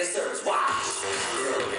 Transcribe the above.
your service. Watch.